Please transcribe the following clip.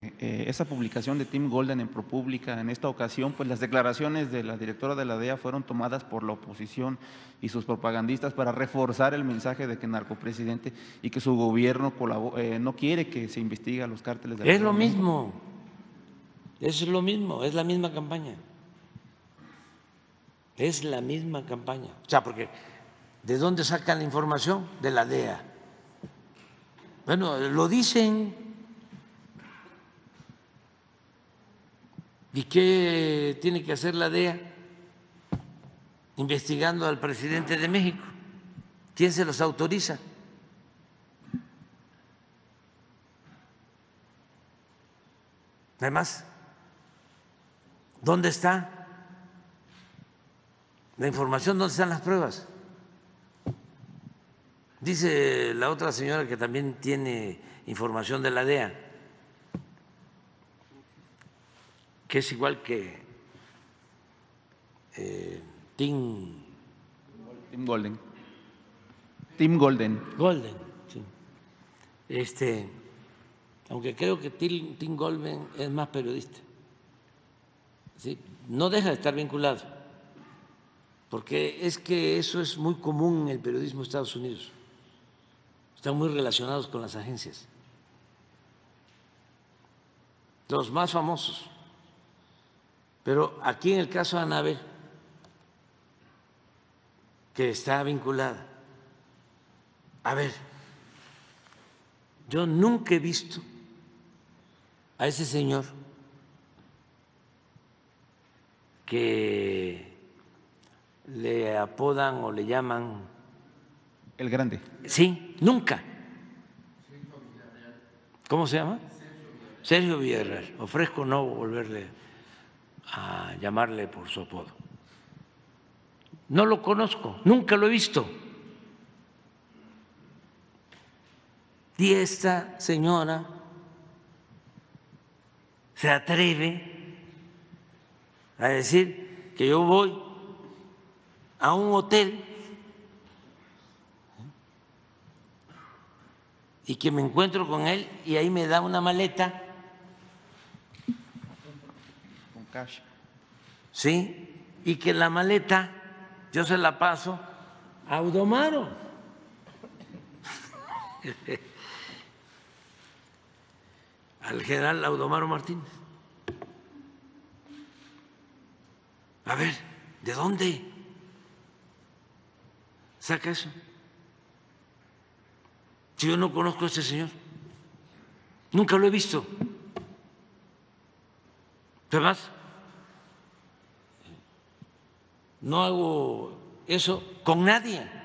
eh, esa publicación de Tim Golden en ProPublica. En esta ocasión, pues las declaraciones de la directora de la DEA fueron tomadas por la oposición y sus propagandistas para reforzar el mensaje de que el narcopresidente y que su gobierno eh, no quiere que se investigue a los cárteles de la Es lo mismo, es lo mismo, es la misma campaña. Es la misma campaña. O sea, porque ¿de dónde sacan la información? De la DEA. Bueno, lo dicen. ¿Y qué tiene que hacer la DEA? Investigando al presidente de México. ¿Quién se los autoriza? Además, ¿dónde está la información? ¿Dónde están las pruebas? Dice la otra señora que también tiene información de la DEA, que es igual que eh, Tim Tim Golden. Tim Golden. Golden. sí. Este, aunque creo que Tim, Tim Golden es más periodista. ¿sí? No deja de estar vinculado, porque es que eso es muy común en el periodismo de Estados Unidos. Están muy relacionados con las agencias. Los más famosos. Pero aquí en el caso de Anabel, que está vinculada, a ver, yo nunca he visto a ese señor que le apodan o le llaman, El grande. sí, nunca. ¿Cómo se llama? Sergio Villarreal. Ofrezco no volverle a llamarle por su apodo. No lo conozco, nunca lo he visto. Y esta señora se atreve a decir que yo voy a un hotel y que me encuentro con él y ahí me da una maleta, Con cash. ¿sí? Y que la maleta yo se la paso a Audomaro. al general Audomaro Martínez. A ver, ¿de dónde saca eso? Si yo no conozco a este señor, nunca lo he visto. Además, no hago eso con nadie.